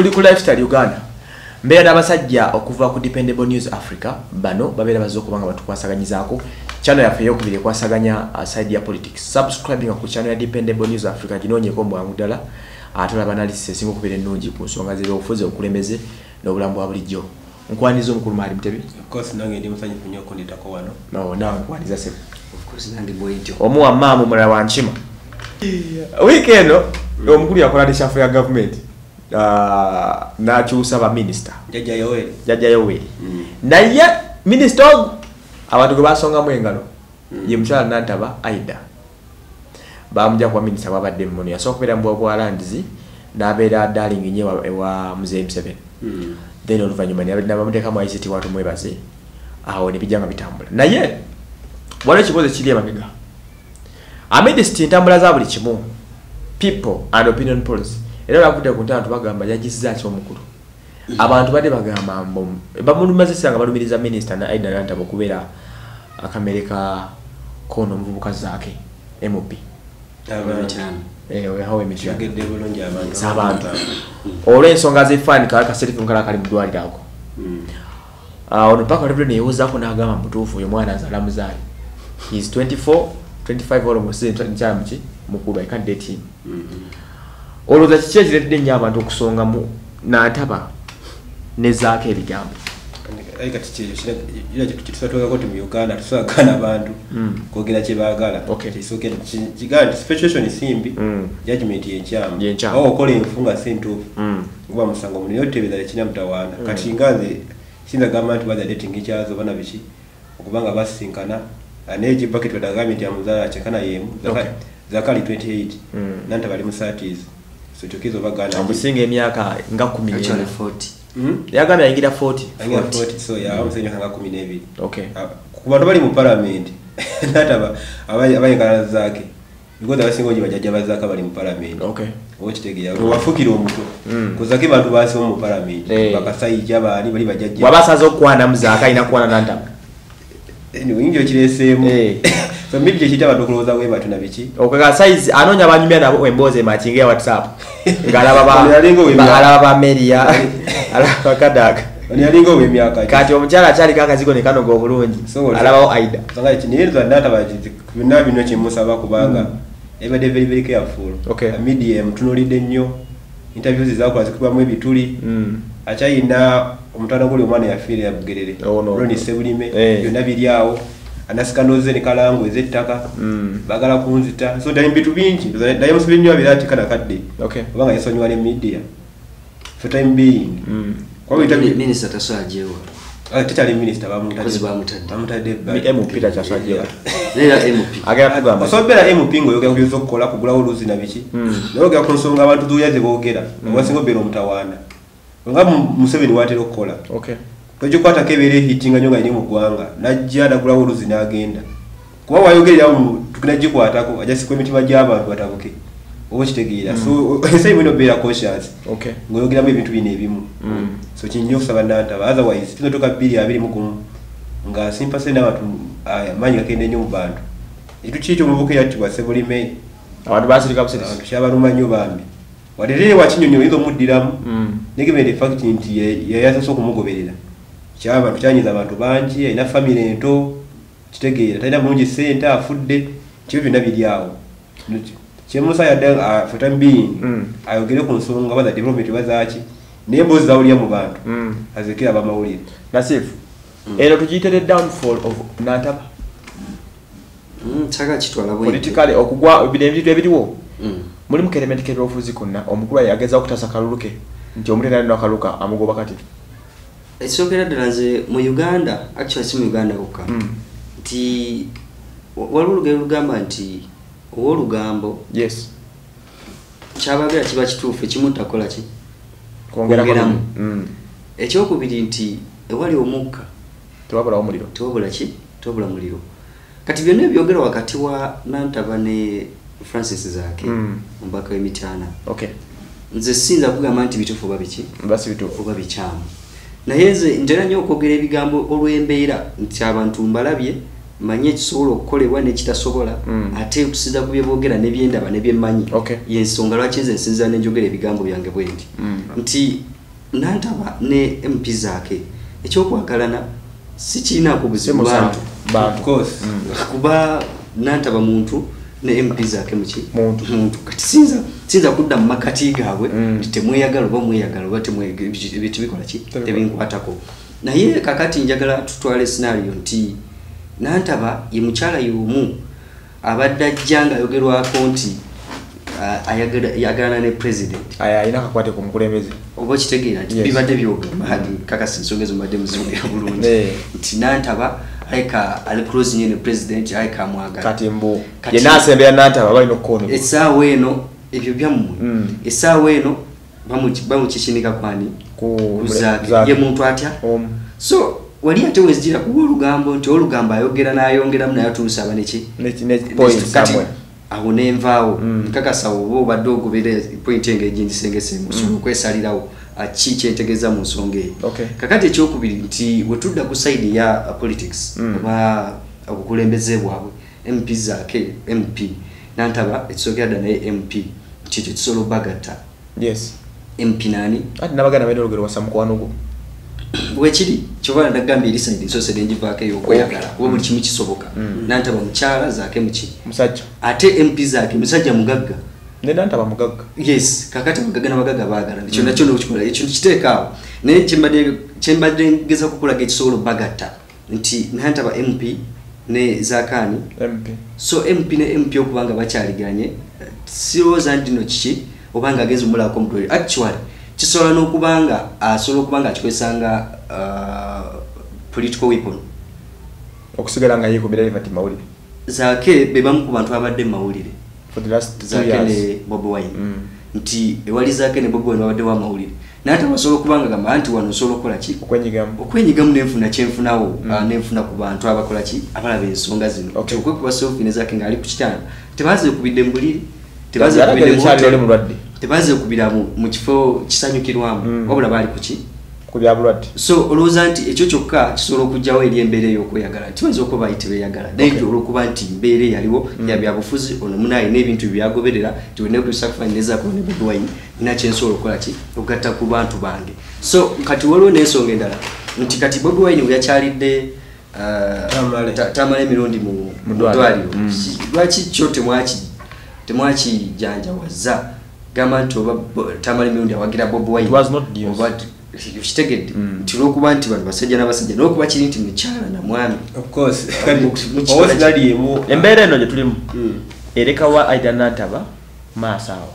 tuli ku lifestyle uganda mbeera n'abasajja okuva ku dependable news africa bano babeera bazze okuba nga batukwasaganyizaako channel yaffe eyokubiri ekwasaganya uh, side ya politics. Subscribing ku channel ya dependable news africa ginoonyeko mubwangu ddala. Ate olaba analysis esinga okubeera ennungi ku nsonga zebyobufuzi obukulembeze n'obulamu bwa bulijjo. Nkwaniza omukulu maali mutebi Of course nange ndi musanyufu nnyo okundetako wano. No nawe nkwaniza sebe Of course nange bwentyo omuwa maamu mulala wa nkima. Wiiki eno omukulu yakola reshafu ya gavumenti n'akyusa baminisita jajja yoweri. Mm. naye minisita ogu abantu gwe basongamu engalo ye mukyala nantaba aida. Bamujja kuba minisita bwabadde muno yasooka okubeera mu bwabwalandizi n'abeera darling nye ewa- muzeyi museveni. Mm. then oluvanyuma nabamuteekamu ict watu mwebaze awo nebijja nga bitambula. Naye waliwo ekibuuzo ekiri emabega. Amidist entambula za buli kimu. People and opinion polls era olwavudde ku ntantu bagamba yagizzaaki omukulu? Abantu badde bagamba mbu bamulumazisa nga balumiriza minisita na aida nantaba okubeera akamere ka kono omuvubuka zaake mp abantu bulungi abantu. Olw'ensonga zefaani kala kaserifu nkala kali mu ddwaliro ako Mm. awo ono paka olwebyo neyewozaako n'agamba mutuufu oyo mwana azaala muzaali is 24 25 almost nkyala muki mukulu i can't date him. Mhm. Olowooza kiki ekireetedde nnyo abantu okusongamu nantaba nezaako ebigambo Ayi kati kye- kira- kira kyetusatwagako ti mu uganda tusagaana abantu Mm. kwogera kye baagala Okay. Kisooke- ki- kigaa nti situation simbi Mm. judgment yenkyamu Yenkyamu. awo okola enfu nga si ntuufu Mm. kuba musango muno naye otebeza tekina mutawaana kati nga nze sinza gamba nti baza dating kyazo bana biki okubanga basisinkana neegi bucket badagambye nti amuzaala kyekana yemu Okay. zakali 28 Mm. nanta bali mu 30s situkizwa oba ghana amusinga emyaka nga kumi n'ebiri yagambye ayingira 40 so ya hmm. yamusengeka nga kumi n'ebiri ku hmm. hmm. bantu eh. bali mu palamenti nataba abayenkana zaake because abasinga ongi bajjajja bazaaka bali mu palamenti okitegeera wafukira omuto. Kuzako bantu basiba mu palamenti bakasaijja baani bali bajjajja wabasaze okukwana muzaaka alina kukwana nantaba nyingi okireseemu eh. so maybe kyekiyita abantu okulowooza bwe batu na biki okega size anoonya banyumya nabo emboozi emakinga ya whatsapp ng'alaba ba- ow'emyaka. ba- alaba ba meria alaba bakadaga ono yalinga ow'emyaka ki. kati omukyala akyaliko akazigo ne kanoga obulungi So, oli- alabawo aida Nsonga ki naye nza nataba byonna bino kimusaba kubanga ebadde very very careful Okay. media emutunuulidde nnyo interviews zakola zikubwamu ebituli Mm. akyayina omutwana guli omwana yafiire ya bugerere Oh, no. roni sebulime Eh. byonna biri awo anasikanoze ne kalangu ez'ettaka Mm. bagala kunzita. So dali bintu bingi naye musubire nnyo abeera ati kana kadde. Okay. Kubanga yasonyiwa ne media. For time being. Mm. Kwa minisita tasobola gyewa Ah, tekyali minisita bamutadde- bamutadde. bamutadde ba- MP takyaswajjewa. era mp agenda kugamba osobola mp ngaoyogera ku byoza okukola kugulawo oluzi na biki? Mm. naye ogera ku nsonga abantu zuuya ze boogera. Obasinga obeera omutawaana. Nga Mu- museveni watera okukola. Okay togikwatako ebeera ehitinga nnyo nga ine mu ggwanga najja nagulawo oluzi n'agenda kuba wayogererawo tugenda gikwatako ajasikwa emitima gy'abantu batabuke. Oba okitegeera? So ensi imwe nobeera conscious. Okay. Ngaoyogeramu ebintu bino ebimu. Mm. so kinyo okusaba nantaba. Otherwise tinotoka bbiri abiri mugumu nga simpase n'abantu amaanyi gakende nnyo mu bantu. Etukiikyo omuvuka eyattibwa sebulime abantu basirika busirisi kyabaluma nnyo bambi wadde wakinyonyi oyinza omuddiramu? Mm. negement fact nti ye- ye yasose okumugoberera kyabantu kyanyiza abantu bangi alina famire ento kitegeera talina bulungi sente afudde kibyo byonna biri awo. Kyemusa yadde futambeing Mm. ayogere ku nsonga baza development bazaki naye emboozi zawulira mu bantu. Mm. azekera bamawulire nasifu eno tugiyite the downfall of nantaba. Saka kitwala politically okugwa bino ebintu ebiriwo Mm. mulimu kerementi kerwofuzi konna omukulu yageza okutasa kaluluke nti omutendanino akaluka amugoba kati ekisookera ddala nze mu uganda actually si mu uganda kokka Mm. nti wa- waliwo olugero lugamba nti owolugambo yes. kyababeera kiba kituufu ekimu takola ki? Kwongeramu. Mm. ekyokubiri nti ewali omukka. Tewabulawo muliro. Tewabula ki? Tewabula muliro. Kati byonna ebyogera wakati wa nantaba ne francis zaake Mm. omubaka w'emityana okay. Nze sinza kugamba nti bituufu oba biki? Oba bikyamu naye nze ntera nnyo okwogera ebigambo olw'embeera nti abantu mbalabye manye ekisobola okukolebwa nekitasobola Mm. ate okusinza ku byeboogera nebyendaba nebyemmanyi Okay. yensonga lwaki nze nsinzira nenjogera ebigambo byange bwe nti Mm. nti nantaba ne mp zaake ekyokwagalana sikirinaku Si buzibu bantu course. kuba nantaba muntu ne mp zaake muki Muntu. kati sinza sinza kudda mu makati gaabwe Mm. nti temweyagala oba mweyagala oba ebintu bikola ki? Tebinkwatako naye kakati njagala tutwale scenario nti nantaba ye mukyala y'omu abadde ajja ngaayogerwako nti ah, ayagala- yagalana ne president. Aya alina akakwate ku mukulembeze. Oba okitegeera nti bibadde byogamba. Kakasa ensonga ezo mbadde muziwulira bulungi. Eh. nti nantaba aleka ali close nyo ne president aleka amwagala kati mbu Kati- yenna asembera nantaba balina okukoonebwa essaawa eno ebyo byammwe Mm. essaawa eno bamu- bamukikinika kwani Ku- kuzaake Zaake. ye muntu atya Omu. so wali ate wezijira kuwa olugambo nti olugambo ayogera n'ayongeramu naye atulusaba neki Ne- ne point Kati, somewhere. awo nenvaawo Mm. nkakasa oba obadde ogobera point engeri gindisengesemu osobola okwesalirawo ah, ki kyentegeeza mu nsonga eyo. Kakati ekyokubiri nti wetudda ku side ya politics Mm. oba obukulembeze bwabwe mp zaake mp nantaba ekisookera dda naye mp kyekyo kisobola obagatta yes. Mp nani? Ati nabagana baina olugero wasa mukwano gwo. Wekiri kyoba nagambye eri side nsosere ngivaako eyokweyagala kuba buli kimu kisoboka. Mm. nantaba mukyala zaake muki musajja. Ate mp zaake musajja mugagga ne nantaba mugagga? Yes kakati abagagga n'abagagga baagala. Kyonna kyonna okikola ekintu kiteekaawo naye kyembadde- ngeza kukulaga ekisobola obagatta nti nantaba mp ne zaakaani mp so mp ne mp okubanga bakyaliganye sirowooza nti no kiki obanga agenza omulaako omutwere actually kisobola n'okubanga asobola okuba nga akikozesanga uh, political weapon. Okusigala nga yekubira livati mawulire zaake be bamu ku bantu abadde mu mawulire for the last two zaake years. Ne bobi wine. Mm. nti ewali zaake ne bobi wine babaddewo amawulire naye ate basobola okuba nga gamba nti wano osobola okukola ki? Okwenyigamu. Nenfuna kyenfunawo Mm. nenfuna ku bantu abakola ki? Abalaba ensonga zino. Okay. okwekuba sofi ne zaake ngaali ku kitanda tebazekubidde mu buliri Yalagaza tebazekubidde mu tebazekubira mu kifo kisanyukirwamu Mm. wabula baali ku ki ku bya bulwadde so olowooza nti ekyo kyokka kisobola okugyawo eri embeera ey'okweyagala nti bayinza okuba bayi tebeeyagala naye Okay. olwokuba nti mbeera eyaliwo Mm. ya byabufuzi ono munaayi n'ebintu byagoberera nti wenekutusa kufanyirezaako ne wine nina kyensobola okukola ki okugatta ku bantu bange so kati waliwo n'ensonga endala nti kati bobi wine we yakyalidde uh, Tamale. ta- tamale emirundi mu Mu mu ddwaliro. ddwaliro Mm. Ki- lwaki kyo temwaki temwakijanjawaza gamba nti oba tamale emirundi awagira bobi wine Kitegedde Mm. nti olwokuba nti bano basajja n'abasajja n'okuba kiri nti mukyala na mwami embeera eno gye tulimu ereka erekawa aida nantaba maaso awo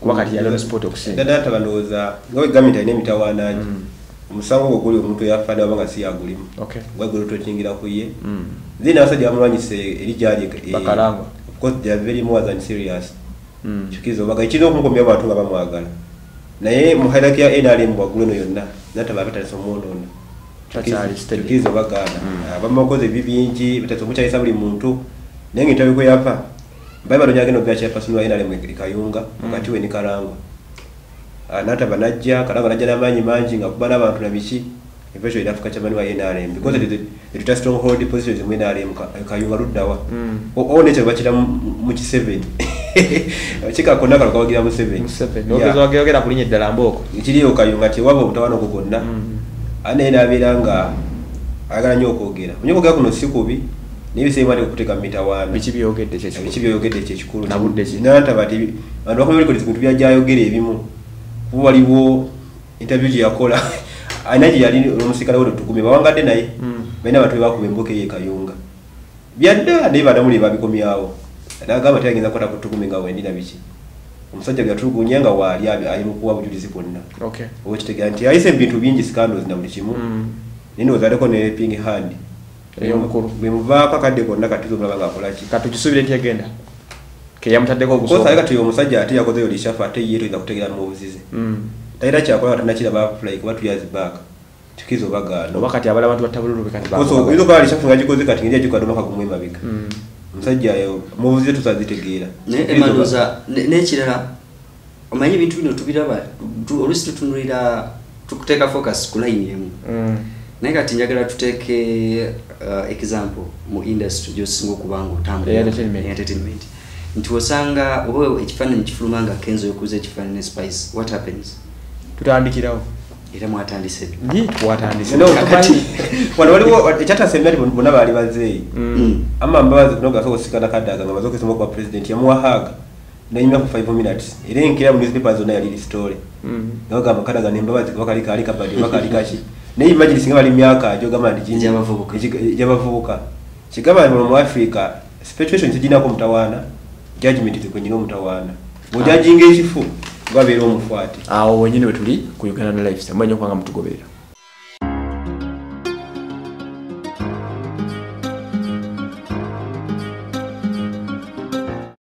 kuba kati yali omusipoti okusinga dada tabandowooza nga we gavumenti alina emitawaana gi Mm. omusango gwe guli omuntu yafaana oba nga si yagulimu Okay. gwagula otokingira ku ye Mm. then abasajja bamulwanyise eri gyali eh, Bakalangwa. of course they are very more than serious Mm. kikiriza obaga ekiyinza okumukomya abantu nga bamwagala naye mu hierarchy ya nrm waggulu eno yonna nataba batalisa omwonoona steady. tukiriza obagaana Mm. bamubakoze ebi bingi batalisa omukyalisa buli muntu naye nga entabiko yapa bali balonye agenda okubya kyapasoni wa nrm e kayunga wakati we ne kalangwa Ah, nataba najja kalangwa najja n'amaanyi mangi nga kuba n'abantu na biki eventually nafuka kyamani wa nrm because it is a- it is a stronghold positions mu nrm Ka- kayunga luddawa Mm. o nekyo bakira mu kiseveni kikakonna kalo kawagira mu seveni Museveni ogeza wageyogera ku linnya eddala mbooko. Kiriyo kayunga tewaba obutawana ogwo gwonna Mm. anaye nabeera nga ayagala nnyo okwogera. Onye okwogera kuno si kubi nebiseemu ate okuteeka mitawaana biki kyekikulu byoyogedde ki? nantaba bantu bakomi balikoliza bintu byajayogera ebimu. Kuba waliwo interview gye yakola. Alina gye yali omusikale we tutukumi bawangadde naye. Mm. balina abantu bebakuba emboka eye kayunga. Byadda naye banamuli babikomyawo nagamba teyagenda kukwata ku tukumi nga wendi na biki? Omusajja byatulugunya nga waali ali mukuwa bujulizi oba kitegera nti ayise ebintu bingi scandals na buli kimu. Mm. naye ndowooza aleko ne ping hand. Ey'omukulu. bwe muvaako akadde konna katizo mulaba ngaakolaki kati tukisuubire nti egenda. Keyamutaddeko ogusooka kati omusajja ate yakozeyo lishafu ate ye toyinza kutegeera mu buzize Mm. talina kyakola tanakiraba fly kuba two years back. Tukiza obagaano oba kati abala abantu battabululu kati oyinza okuba lishafu nga gikoze kati ngeri agikwadde omwaka gumu emabega Mm. omusajja yo mu buzize tuzazitegeera naye emanuza n'ekirala omanyi ebintu bino tubiraba tu- oluusi tutunulira tukuteeka focus ku layini emu Mm. naye kati njagala tuteeke uh, example mu industry gyosinga okubanga otambula Eya entertainment. eya entertainment nti osanga oba ekifaananyi kifuluma nga kenzo yokuza ekifaananyi ne spice what happens tutandikirawo era mwatandise ndi? Watandise No, kakati wano waliwo ekyatasemya ti bonna baali bazeeyi Mm. ama mbabazi kuno gasoka osikana kaddaga nga esoma kwa president Na nanyumya ku 5 minutes. Era enkera mu newspaper zonna yali story. Nga bagamba kadaga nembabazi kuba kali kali kabadi oba kali kaki naye imagine singa bali myaka gyogamba nti egy'abavubuka kigamba nti mu africa situation ziginako omutawaana judgment zikwenyina omutawaana bw'ojajinga ekifu gwabeera omufuati awo wenyini wetuli ku uganda lifestyle mwenye okwanga mutugoberera